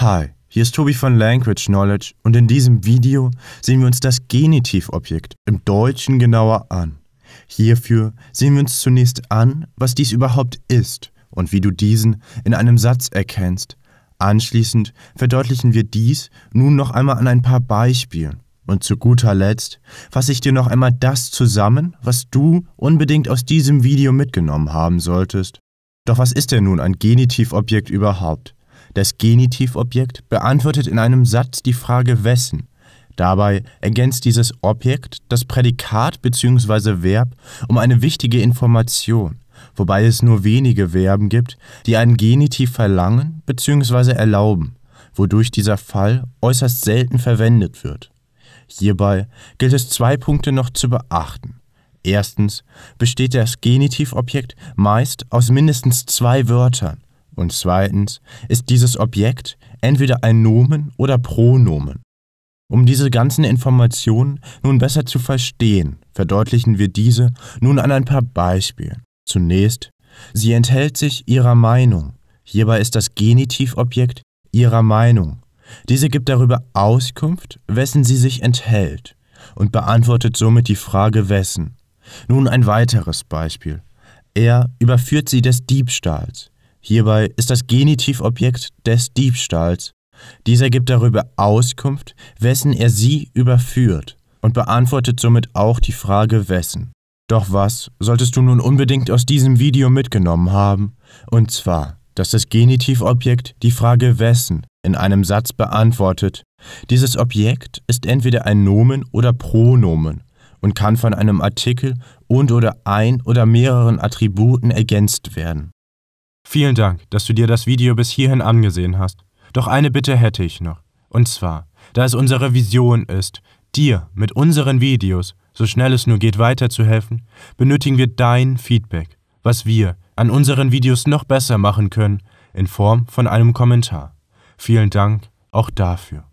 Hi, hier ist Tobi von Language Knowledge und in diesem Video sehen wir uns das Genitivobjekt im Deutschen genauer an. Hierfür sehen wir uns zunächst an, was dies überhaupt ist und wie du diesen in einem Satz erkennst. Anschließend verdeutlichen wir dies nun noch einmal an ein paar Beispielen. Und zu guter Letzt fasse ich dir noch einmal das zusammen, was du unbedingt aus diesem Video mitgenommen haben solltest. Doch was ist denn nun ein Genitivobjekt überhaupt? Das Genitivobjekt beantwortet in einem Satz die Frage wessen. Dabei ergänzt dieses Objekt das Prädikat bzw. Verb um eine wichtige Information, wobei es nur wenige Verben gibt, die einen Genitiv verlangen bzw. erlauben, wodurch dieser Fall äußerst selten verwendet wird. Hierbei gilt es zwei Punkte noch zu beachten. Erstens besteht das Genitivobjekt meist aus mindestens zwei Wörtern und zweitens ist dieses Objekt entweder ein Nomen oder Pronomen. Um diese ganzen Informationen nun besser zu verstehen, verdeutlichen wir diese nun an ein paar Beispielen. Zunächst, sie enthält sich ihrer Meinung. Hierbei ist das Genitivobjekt ihrer Meinung. Diese gibt darüber Auskunft, wessen sie sich enthält und beantwortet somit die Frage wessen. Nun ein weiteres Beispiel. Er überführt sie des Diebstahls. Hierbei ist das Genitivobjekt des Diebstahls. Dieser gibt darüber Auskunft, wessen er sie überführt und beantwortet somit auch die Frage wessen. Doch was solltest du nun unbedingt aus diesem Video mitgenommen haben? Und zwar, dass das Genitivobjekt die Frage wessen in einem Satz beantwortet. Dieses Objekt ist entweder ein Nomen oder Pronomen und kann von einem Artikel und oder ein oder mehreren Attributen ergänzt werden. Vielen Dank, dass du dir das Video bis hierhin angesehen hast. Doch eine Bitte hätte ich noch. Und zwar, da es unsere Vision ist, dir mit unseren Videos so schnell es nur geht weiterzuhelfen, benötigen wir dein Feedback, was wir an unseren Videos noch besser machen können, in Form von einem Kommentar. Vielen Dank auch dafür.